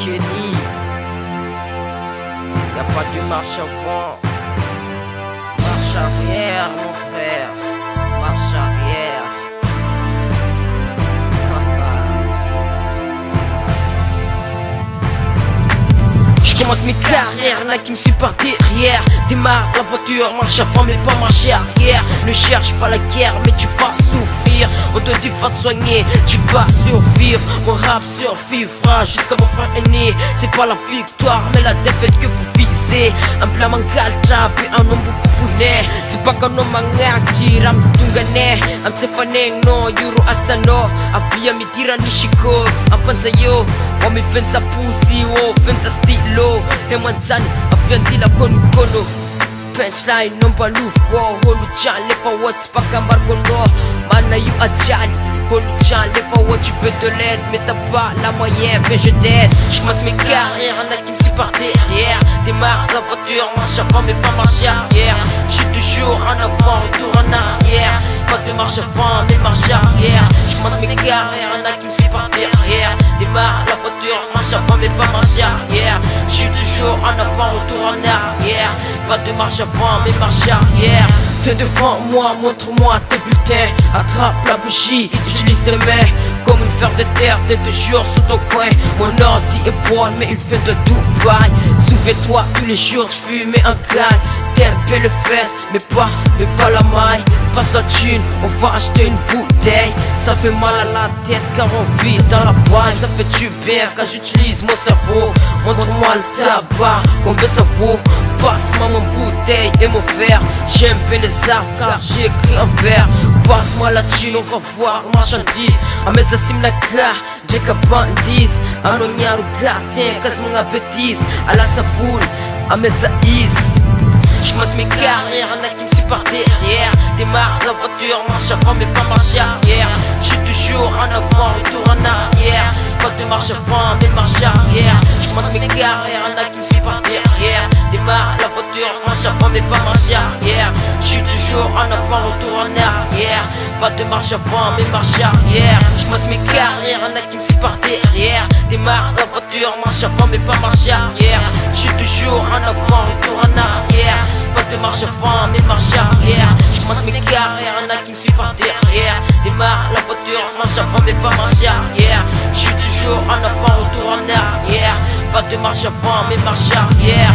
Kenny, y a pas de marche avant, marche arrière, mon frère, marche arrière. Je commence mes carrières, n'a qui me suit par derrière. Démarre la voiture, marche avant mais pas marche arrière. Ne cherche pas la guerre mais tu vas souffrir On te dit va te soigner, tu vas survivre Mon rap survivra jusqu'à mon frère aîné C'est pas la victoire mais la défaite que vous visez. Un plat mangal et un homme pupuné C'est pas qu'un homme ngaki ram tungane Am sefaneng no yuru asano Avia mitira nishiko Ampanza yo Wamefenza pusi, wofenza stilo Hemanzani, avyandila konu kono Punchline, nomba lufo Holu chan, lefa what's paka margono Mana ajali Holu chan, lefa what tu veux de l'aide Mais t'as pas la moyenne, viens je t'aide. J'commence mes carrières, y'en a qui me suit par derrière Démarre la voiture, marche avant mais pas marche arrière. J'suis toujours en avant, retour en arrière. Pas de marche avant mais marche arrière. J'commence mes carrières, y'en a qui me suit par derrière Démarre la voiture, marche avant mais pas marche arrière. J'suis toujours en avant, retour en arrière Pas de marche avant mais marche arrière. Fais devant moi, montre-moi tes bulletins. Attrape la bougie, j'utilise tes mains. Comme une fer de terre, t'es toujours sous ton coin. Mon ordi est bon mais il fait de Dubaï Souviens-toi tous les jours, j'fume un canne Tel le fesse, mais pas, mais pas la maille. Passe la thune, on va acheter une bouteille. Ça fait mal à la tête car on vit dans la paille Ça fait du bien quand j'utilise mon cerveau. Montre-moi le tabac, combien ça vaut? Passe-moi mon bouteille et mon verre. J'aime bien les arts car j'écris un verre Passe-moi la thune, on va voir marchandise Amesa simnaka, jeka bandis Ano nyaru gatin, kas mga betis Ala sa poule, amesa is J'commence mes carrières, y'en a qui me suit par derrière. Démarre la voiture, marche avant mais pas marche arrière. J'suis toujours en avant, retour en arrière. Pas de marche avant mais marche arrière. J'commence mes carrières, y'en a qui me suit par derrière. Démarre la voiture, marche avant mais pas marche arrière. J'suis toujours en avant, retour en arrière. Pas de marche avant mais marche arrière. J'commence mes carrières, y'en a qui me derrière. Démarre la voiture, marche avant mais pas marche arrière. J'suis toujours en avant, retour commence mes carrières, y'en a qui me suivent par derrière. Démarre la voiture, marche avant mais pas marche arrière Je suis toujours en avant, retour en arrière. Pas de marche avant mais marche arrière